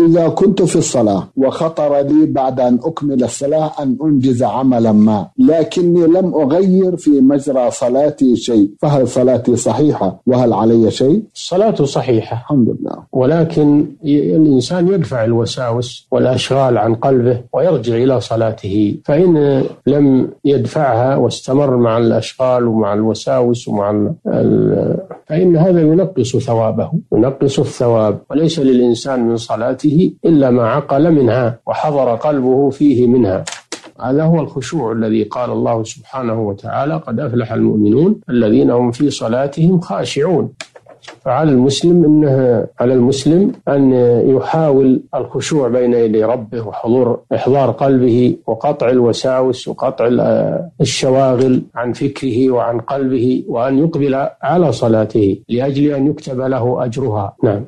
إذا كنت في الصلاة وخطر لي بعد أن أكمل الصلاة أن أنجز عملا ما لكني لم أغير في مجرى صلاتي شيء. فهل صلاتي صحيحة؟ وهل علي شيء؟ الصلاة صحيحة. الحمد لله. ولكن الإنسان يدفع الوساوس والأشغال عن قلبه ويرجع إلى صلاته. فإن لم يدفعها واستمر مع الأشغال ومع الوساوس ومع فإن هذا ينقص ثوابه ينقص الثواب. وليس للإنسان من صلاته إلا ما عقل منها وحضر قلبه فيه منها. هذا هو الخشوع الذي قال الله سبحانه وتعالى قد أفلح المؤمنون الذين هم في صلاتهم خاشعون فعلى المسلم انه على المسلم أن يحاول الخشوع بين يدي ربه وحضور إحضار قلبه وقطع الوساوس وقطع الشواغل عن فكره وعن قلبه وأن يقبل على صلاته لأجل أن يكتب له أجرها، نعم.